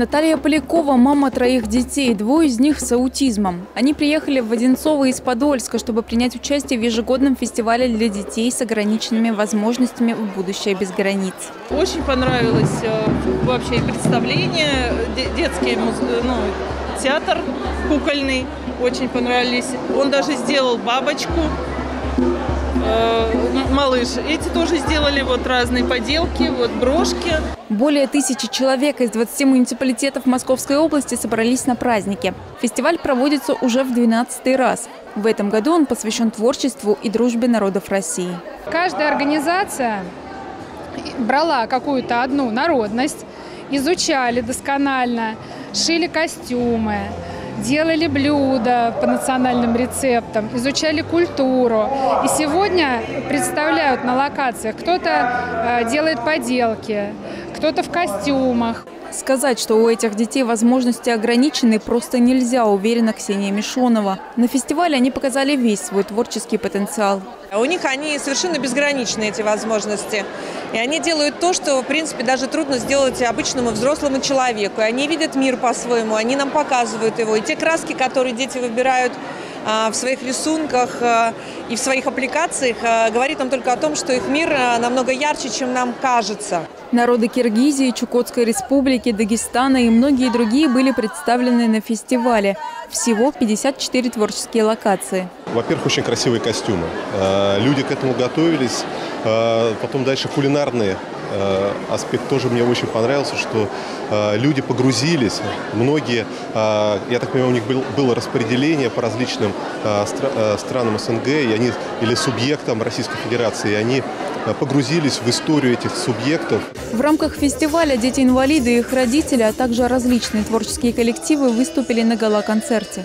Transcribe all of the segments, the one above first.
Наталья Полякова – мама троих детей, двое из них с аутизмом. Они приехали в Одинцово из Подольска, чтобы принять участие в ежегодном фестивале для детей с ограниченными возможностями в будущее без границ. Очень понравилось э, вообще представление, детский ну, театр кукольный, очень понравились. Он даже сделал бабочку малыш. Эти тоже сделали вот разные поделки, вот брошки. Более тысячи человек из 20 муниципалитетов Московской области собрались на празднике. Фестиваль проводится уже в 12 раз. В этом году он посвящен творчеству и дружбе народов России. Каждая организация брала какую-то одну народность, изучали досконально, шили костюмы, делали блюда по национальным рецептам, изучали культуру. И сегодня представляют на локациях. Кто-то э, делает поделки, кто-то в костюмах. Сказать, что у этих детей возможности ограничены, просто нельзя, уверена Ксения Мишонова. На фестивале они показали весь свой творческий потенциал. У них они совершенно безграничны, эти возможности. И они делают то, что, в принципе, даже трудно сделать обычному взрослому человеку. И они видят мир по-своему, они нам показывают его. И те краски, которые дети выбирают а, в своих рисунках а, и в своих аппликациях а, говорит нам только о том, что их мир намного ярче, чем нам кажется. Народы Киргизии, Чукотской республики, Дагестана и многие другие были представлены на фестивале. Всего 54 творческие локации. Во-первых, очень красивые костюмы. Люди к этому готовились. Потом дальше кулинарные Э, аспект тоже мне очень понравился, что э, люди погрузились, многие, э, я так понимаю, у них было распределение по различным странам СНГ, и они, или субъектам Российской Федерации, и они погрузились в историю этих субъектов. В рамках фестиваля дети-инвалиды и их родители, а также различные творческие коллективы выступили на гала-концерте.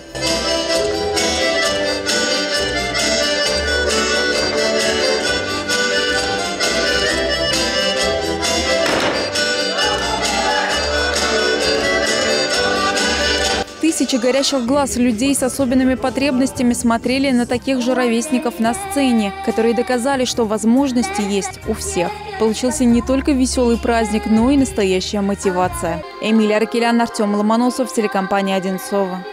Тысячи горящих глаз людей с особенными потребностями смотрели на таких же ровесников на сцене, которые доказали, что возможности есть у всех. Получился не только веселый праздник, но и настоящая мотивация. Эмилия Аркелян, Артем Ломоносов, телекомпания «Одинцова».